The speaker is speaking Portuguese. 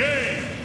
game.